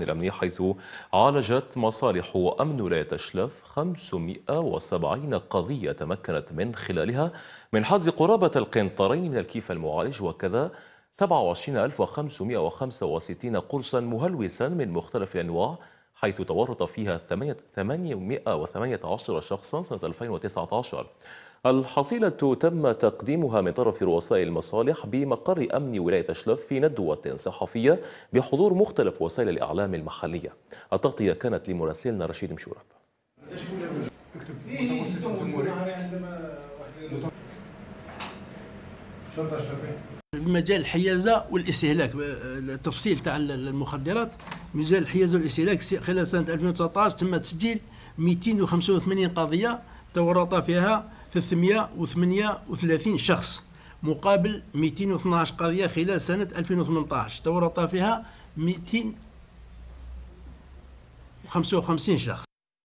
الأمني حيث عالجت مصالح وأمن ولاية أشلف 570 قضية تمكنت من خلالها من حجز قرابة القنطرين من الكيف المعالج وكذا 27565 قرصا مهلوسا من مختلف الأنواع حيث تورط فيها 818 شخصا سنة 2019 الحصيلة تم تقديمها من طرف رؤساء المصالح بمقر أمن ولاية أشلف في ندوة صحفية بحضور مختلف وسائل الإعلام المحلية. التغطية كانت لمراسلنا رشيد مشورب. مجال الحيازة والاستهلاك. التفصيل تاع المخدرات مجال الحيازة والاستهلاك خلال سنة 2019 تم تسجيل 285 قضية تورط فيها 338 شخص مقابل 212 قضية خلال سنة 2018 تورط فيها 255 شخص.